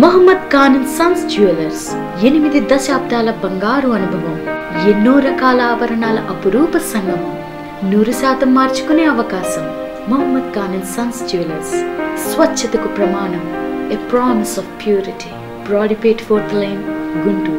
Mohammed Khan and sons jewellers. ఎనిమిది దశాబ్దాల బంగారు అనుభవం ఎన్నో రకాల ఆభరణాల అపురూప సంగమం. నూరు శాతం మార్చుకునే అవకాశం Mohammed Khan and sons jewellers. స్వచ్ఛతకు ప్రమాణం a promise of purity Brodipet fourth line Guntur.